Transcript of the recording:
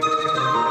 Música